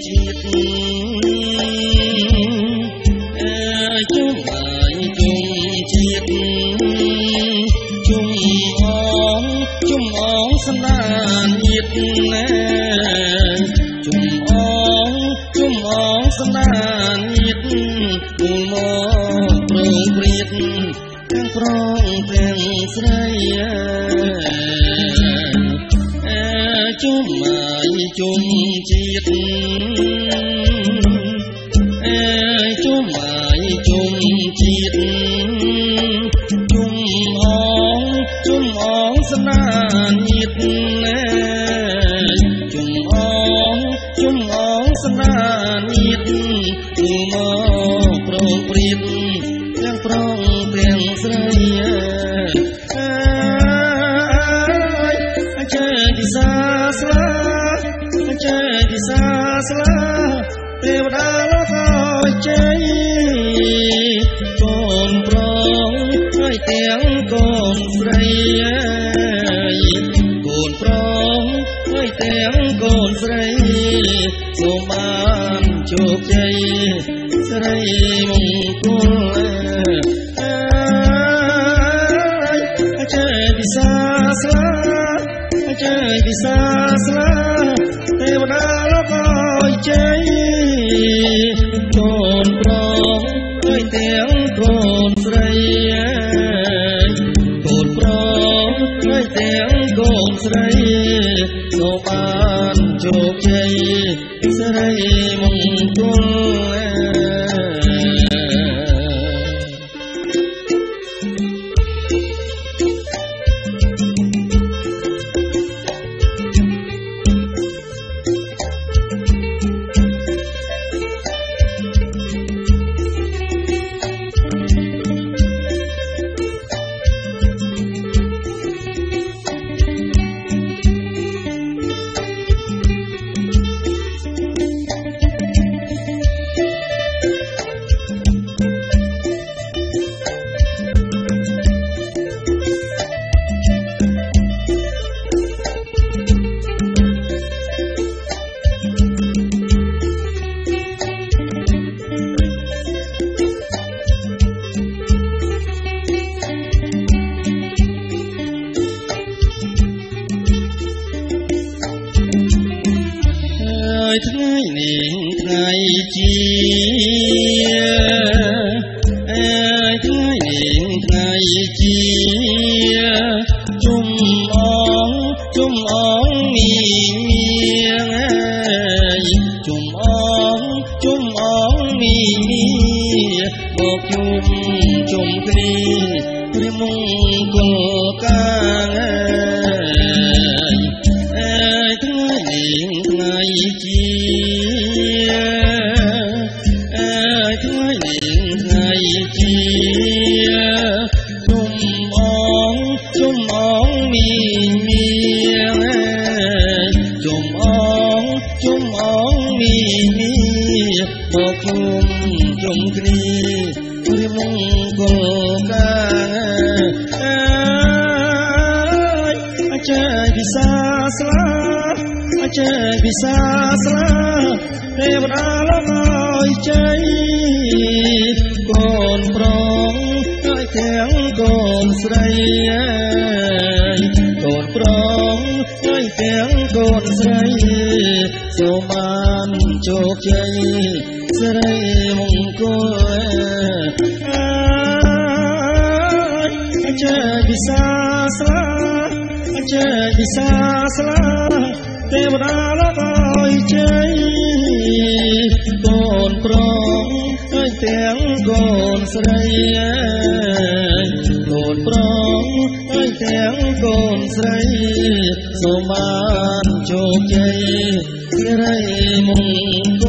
គុំជាតិអើយជុំបាយជុំជាតិជុំអងជុំអងសំដានញាតណែជុំអងជុំអងសំដានញាតមុំមកប្រងព្រៀតទាំងប្រងទាំងស្រីអើ ជុំបាយជុំជាតិអើជុំបាយជុំជាតិជុំអងជុំអងសំណានញាតណែ សាស្លាទេវតាលោកអើយជ័យកូនប្រងហើយទាំងកូនស្រីកូនប្រងហើយទាំងកូនស្រីសូមបានជោគជ័យស្រីមង្គលអើយអជើពិសាស្លាអជើពិសា ស្រីសូមបានជោគជ័យ ហើយថ្ងៃនេះថ្ងៃជាអើយថ្ងៃនេះថ្ងៃជាជុំអងជុំអងមីមៀងអើយជុំអងជុំអងមីមៀមកជុំជុំគ្នាព្រះមង្គល មកជុំជុំគ្នាព្រះមង្គលកាអើយអចើពិសាស្លាអចើពិសាស្លាទេវតាលោកអើយជ័យកូនប្រងហើយទាំងកូនស្រីកូនប្រងហើយទាំងកូនស្រី សូមបានជោគជ័យស្រីមង្គលអើយអចើពិសាស្លាអចើពិសាស្លាទេវតាលោកអើយជ័យកូនប្រងហើយទាំងកូនស្រីកូនប្រងហើយ ទាំងកូនស្រីសូមបានជោគជ័យស្រីមង្គ